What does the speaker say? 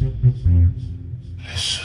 Listen.